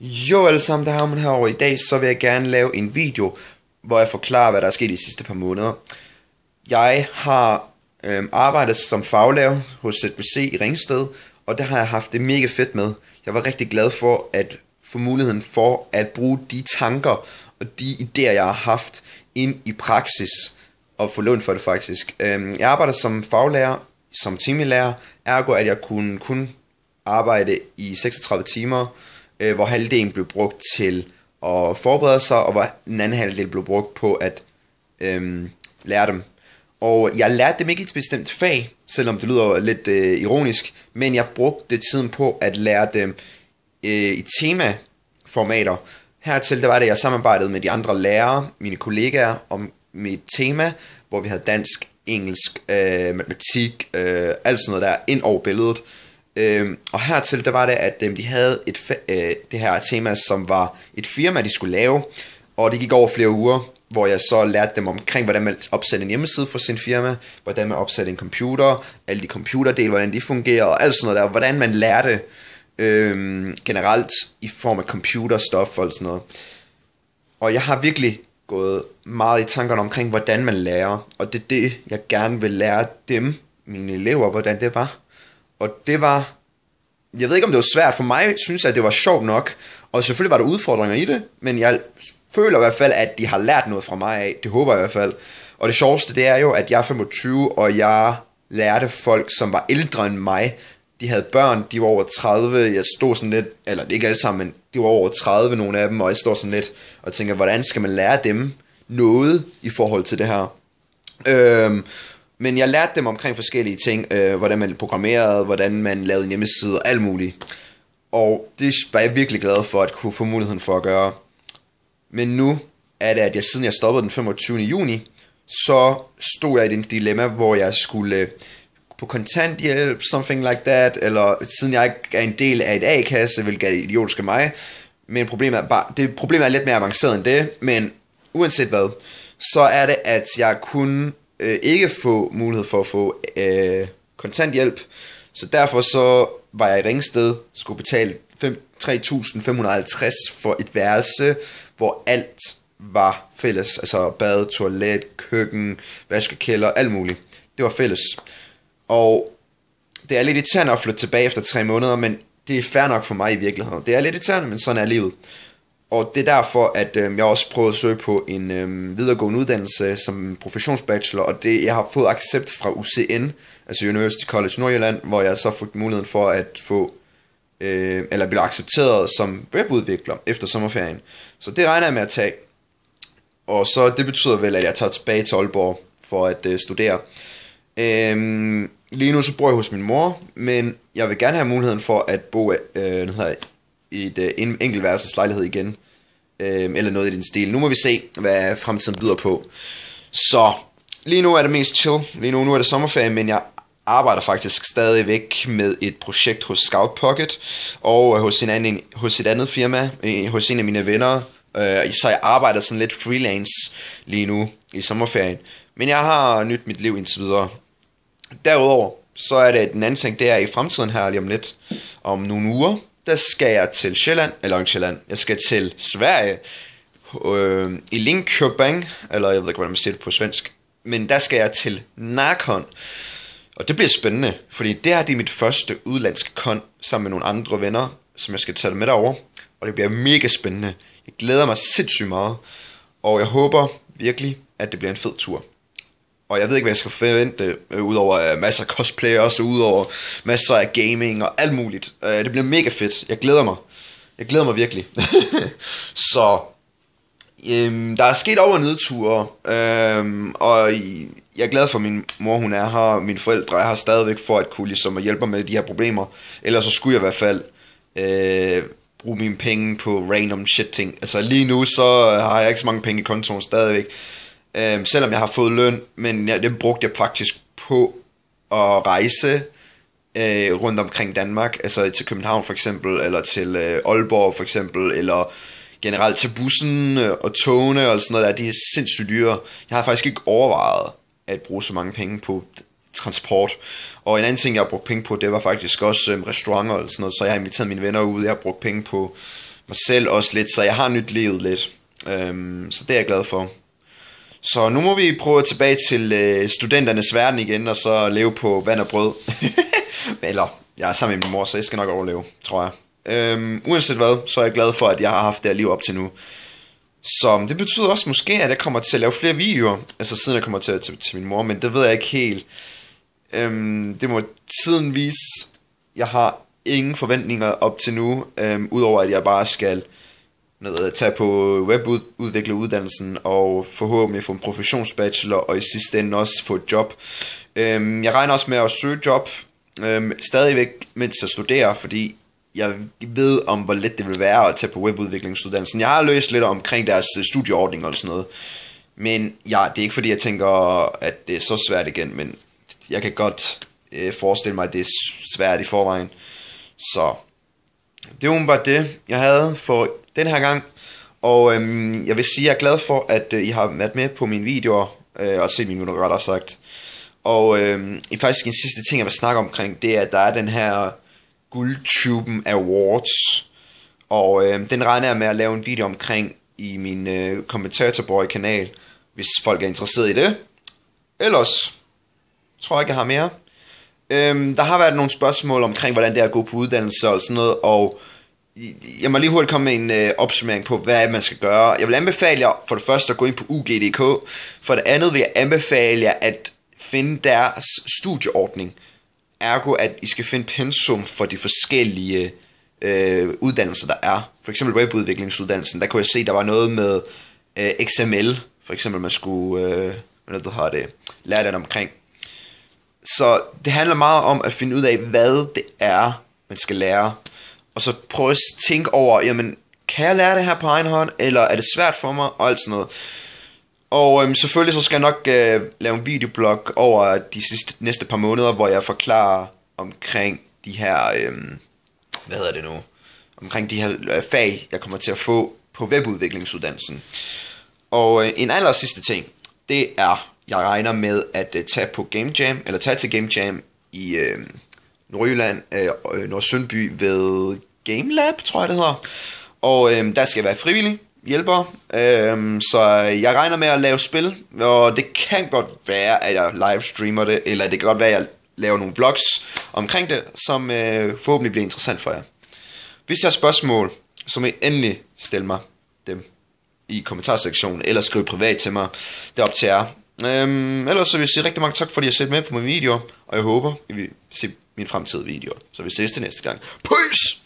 Jo alle sammen, der har man herovre i dag, så vil jeg gerne lave en video, hvor jeg forklarer, hvad der er sket de sidste par måneder. Jeg har øhm, arbejdet som faglærer hos ZBC i Ringsted, og det har jeg haft det mega fedt med. Jeg var rigtig glad for at få muligheden for at bruge de tanker og de idéer, jeg har haft ind i praksis, og få løn for det faktisk. Øhm, jeg arbejder som faglærer, som timelærer, ergo at jeg kunne kun arbejde i 36 timer, øh, hvor halvdelen blev brugt til at forberede sig, og hvor den anden halvdel blev brugt på at øh, lære dem. Og jeg lærte dem ikke et bestemt fag, selvom det lyder lidt øh, ironisk, men jeg brugte tiden på at lære dem øh, i temaformater. Hertil der var det, jeg samarbejdede med de andre lærere, mine kollegaer, om mit tema, hvor vi havde dansk, engelsk, øh, matematik, øh, alt sådan noget der ind over billedet. Øh, og hertil der var det, at øh, de havde et øh, det her tema, som var et firma, de skulle lave, og det gik over flere uger, hvor jeg så lærte dem omkring, hvordan man opsætter en hjemmeside for sin firma, hvordan man opsætter en computer, alle de computerdele, hvordan de fungerer, og alt sådan noget der, hvordan man lærte øh, generelt i form af computerstof og sådan noget. Og jeg har virkelig gået meget i tankerne omkring, hvordan man lærer, og det er det, jeg gerne vil lære dem, mine elever, hvordan det var. Og det var, jeg ved ikke om det var svært, for mig synes jeg, at det var sjovt nok, og selvfølgelig var der udfordringer i det, men jeg føler i hvert fald, at de har lært noget fra mig af, det håber jeg i hvert fald. Og det sjoveste, det er jo, at jeg er 25, og jeg lærte folk, som var ældre end mig, de havde børn, de var over 30, jeg stod sådan lidt, eller ikke alle sammen, men de var over 30, nogle af dem, og jeg står sådan lidt og tænker, hvordan skal man lære dem noget i forhold til det her? Øhm, men jeg lærte dem omkring forskellige ting, øh, hvordan man programmerede, hvordan man lavede en hjemmeside og alt muligt. Og det var jeg virkelig glad for at kunne få muligheden for at gøre. Men nu er det, at jeg siden jeg stoppede den 25. juni, så stod jeg i den dilemma, hvor jeg skulle øh, på kontanthjælp, something like that, eller siden jeg ikke er en del af et A-kasse, hvilket er idiotisk af mig, men problemet er, bare, det, problemet er lidt mere avanceret end det, men uanset hvad, så er det, at jeg kunne øh, ikke få mulighed for at få øh, kontanthjælp, så derfor så var jeg i Ringsted, skulle betale 3.550 for et værelse, hvor alt var fælles, altså bad, toilet, køkken, vaskekælder, alt muligt. Det var fælles. Og det er lidt irriterende at flytte tilbage efter tre måneder, men det er fair nok for mig i virkeligheden. Det er lidt irriterende, men sådan er livet. Og det er derfor, at øh, jeg også prøvet at søge på en øh, videregående uddannelse som professionsbachelor, og det, jeg har fået accept fra UCN, altså University College Nordjylland, hvor jeg så fik muligheden for at få, øh, eller blive accepteret som webudvikler efter sommerferien. Så det regner jeg med at tage. Og så det betyder vel, at jeg tager tilbage til Aalborg for at øh, studere. Øh, lige nu så bor jeg hos min mor, men jeg vil gerne have muligheden for at bo øh, her, i et øh, en, en enkeltværelseslejlighed igen. Øh, eller noget i den stil. Nu må vi se, hvad fremtiden byder på. Så lige nu er det mest chill. Lige nu, nu er det sommerferie, men jeg arbejder faktisk stadigvæk med et projekt hos Scout Pocket og øh, hos, en anden, hos et andet firma, hos en af mine venner. Øh, så jeg arbejder sådan lidt freelance lige nu i sommerferien. Men jeg har nyt mit liv indtil videre. Derudover, så er det den anden ting, det er i fremtiden her lige om lidt, om nogle uger, der skal jeg til Sjælland, eller ikke Sjælland, jeg skal til Sverige, øh, i Linköping, eller jeg ved ikke, hvordan man siger det på svensk, men der skal jeg til Narkon, og det bliver spændende, fordi det er det mit første udlandske kon, sammen med nogle andre venner, som jeg skal tage med derover, og det bliver mega spændende. Jeg glæder mig sindssygt meget, og jeg håber virkelig, at det bliver en fed tur. Og jeg ved ikke, hvad jeg skal forvente, øh, udover øh, masser af cosplay, også udover masser af gaming og alt muligt. Øh, det bliver mega fedt. Jeg glæder mig. Jeg glæder mig virkelig. så Øhm, der er sket over nedture, øhm, og jeg er glad for, at min mor hun er her, mine forældre er her stadigvæk for at kunne ligesom, at hjælpe mig med de her problemer. Ellers så skulle jeg i hvert fald øh, bruge mine penge på random shit ting. Altså lige nu så har jeg ikke så mange penge i kontoen stadigvæk. Øhm, selvom jeg har fået løn, men ja, det brugte jeg faktisk på at rejse øh, rundt omkring Danmark, altså til København for eksempel, eller til øh, Aalborg for eksempel, eller generelt til bussen øh, og togene og sådan noget der, de er sindssygt dyre. Jeg har faktisk ikke overvejet at bruge så mange penge på transport. Og en anden ting, jeg har brugt penge på, det var faktisk også øh, restauranter og sådan noget, så jeg har inviteret mine venner ud, jeg har brugt penge på mig selv også lidt, så jeg har nyt livet lidt. Øhm, så det er jeg glad for. Så nu må vi prøve at tilbage til øh, studenternes verden igen, og så leve på vand og brød. Eller, jeg er sammen med min mor, så jeg skal nok overleve, tror jeg. Øhm, uanset hvad, så er jeg glad for, at jeg har haft det her liv op til nu. Så det betyder også måske, at jeg kommer til at lave flere videoer, altså siden jeg kommer til, til, til min mor, men det ved jeg ikke helt. Øhm, det må tiden vise. Jeg har ingen forventninger op til nu, øhm, udover at jeg bare skal noget, tage på webudvikleruddannelsen og forhåbentlig få en professionsbachelor og i sidste ende også få et job. Øhm, jeg regner også med at søge job øhm, stadigvæk, mens jeg studerer, fordi jeg ved om, hvor let det vil være at tage på webudviklingsuddannelsen. Jeg har løst lidt omkring deres øh, studieordning og sådan noget. Men ja, det er ikke fordi, jeg tænker, at det er så svært igen, men jeg kan godt øh, forestille mig, at det er svært i forvejen. Så det var bare det, jeg havde for den her gang. Og øhm, jeg vil sige, at jeg er glad for, at øh, I har været med på mine videoer, øh, og set mine videoer rettere sagt. Og øhm, faktisk en sidste ting, jeg vil snakke omkring, det er, at der er den her Guldtuben Awards. Og øh, den regner jeg med at lave en video omkring i min øh, kommentatorboy kanal, hvis folk er interesseret i det. Ellers tror jeg ikke, jeg har mere. Øhm, der har været nogle spørgsmål omkring, hvordan det er at gå på uddannelse og sådan noget, og jeg må lige hurtigt komme med en øh, opsummering på, hvad man skal gøre. Jeg vil anbefale jer for det første at gå ind på UG.dk. For det andet vil jeg anbefale jer at finde deres studieordning. Ergo, at I skal finde pensum for de forskellige øh, uddannelser, der er. For eksempel webudviklingsuddannelsen, der kunne jeg se, der var noget med øh, XML. For eksempel, man skulle øh, hvad det, har det, lære den omkring. Så det handler meget om at finde ud af, hvad det er, man skal lære. Og så prøve at tænke over, jamen, kan jeg lære det her på egen hånd, eller er det svært for mig, og alt sådan noget. Og øhm, selvfølgelig så skal jeg nok øh, lave en videoblog over de sidste, næste par måneder, hvor jeg forklarer omkring de her, øhm, hvad hedder det nu, omkring de her øh, fag, jeg kommer til at få på webudviklingsuddannelsen. Og øh, en aller sidste ting, det er, jeg regner med at øh, tage på Game Jam, eller tage til Game Jam i øh, Nordjylland, øh, øh Nordsøndby ved Game Lab, tror jeg det hedder. Og øh, der skal jeg være frivillig hjælper, øh, så jeg regner med at lave spil, og det kan godt være, at jeg livestreamer det, eller det kan godt være, at jeg laver nogle vlogs omkring det, som øh, forhåbentlig bliver interessant for jer. Hvis jeg har spørgsmål, så må I endelig stille mig dem i kommentarsektionen, eller skriv privat til mig. Det er op til jer. Øhm, ellers så vil jeg sige rigtig mange tak, fordi I har set med på min video, og jeg håber, I vil se mine fremtidige videoer. Så vi ses til næste gang. Peace!